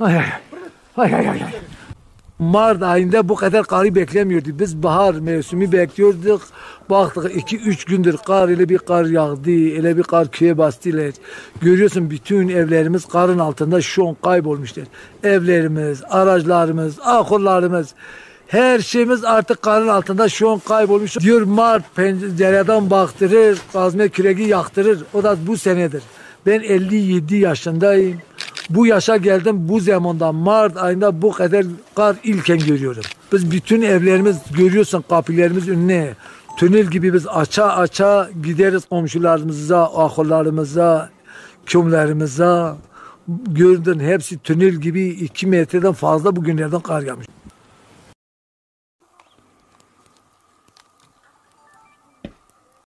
Ay ay ay ay ay. Mart ayında bu kadar karı beklemiyorduk. Biz bahar mevsimi bekliyorduk. Baktık 2-3 gündür kar ile bir kar yağdı. Öyle bir kar köye bastılar. Görüyorsun bütün evlerimiz karın altında şu an kaybolmuşlar. Evlerimiz, araçlarımız, ahurlarımız. Her şeyimiz artık karın altında şu an kaybolmuş. Diyor Mart pencereden baktırır, kazma küreği yaktırır. O da bu senedir. Ben 57 yaşındayım. Bu yaşa geldim bu zamanda Mart ayında bu kadar kar ilken görüyorum. Biz bütün evlerimiz görüyorsun kapılarımız önüne. Tünel gibi biz aça aça gideriz komşularımıza, ahırlarımıza, kümlerimize. Gördün hepsi tünel gibi iki metreden fazla bugünlerden kar yağmış.